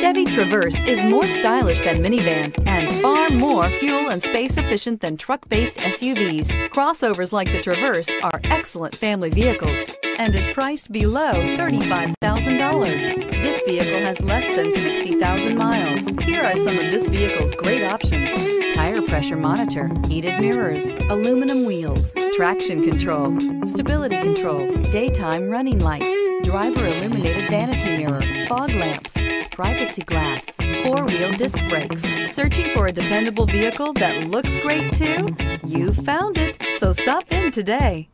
Chevy Traverse is more stylish than minivans and far more fuel and space efficient than truck-based SUVs. Crossovers like the Traverse are excellent family vehicles and is priced below $35,000. This vehicle has less than 60,000 miles. Here are some of this vehicle's great options. Tire pressure monitor, heated mirrors, aluminum wheels, traction control, stability control, daytime running lights, driver illuminated vanity mirror, fog lamps, privacy glass, four-wheel disc brakes. Searching for a dependable vehicle that looks great too? You found it, so stop in today.